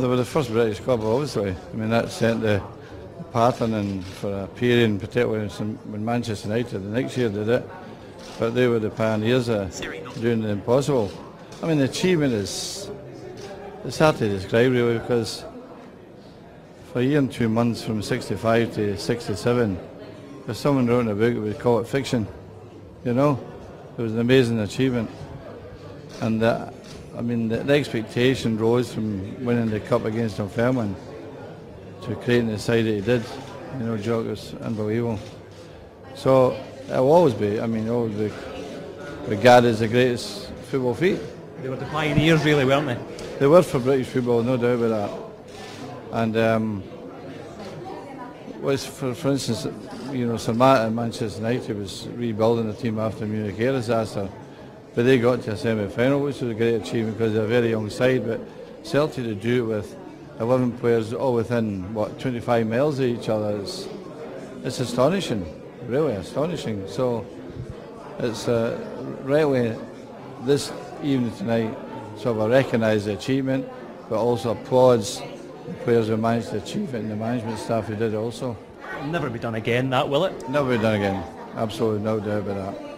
They were the first British club, obviously. I mean, that sent the pattern and for a period, in particular when Manchester United the next year did it. But they were the pioneers of doing the impossible. I mean, the achievement is it's hard to describe really because for a year and two months from 65 to 67, if someone wrote a book, we'd call it fiction. You know, it was an amazing achievement. And uh, I mean, the, the, expectation rose from winning the cup against Dunfermline to creating the side that he did. You know, Jock was unbelievable. So it will always be, I mean, always be regarded as the greatest football feat. They were the pioneers, really, weren't they? They were for British football, no doubt about that. And um, was for, for instance, you know, Sir Matt at Manchester United was rebuilding the team after Munich air disaster. But they got to a semi-final, which was a great achievement because they're a very young side. But Celtic to do it with 11 players all within, what, 25 miles of each other, it's, it's astonishing, really astonishing. So it's uh, rightly this evening tonight sort of recognise the achievement, but also applauds the players who managed to achieve it and the management staff who did it also. It'll never be done again, that will it? Never be done again. Absolutely no doubt about that.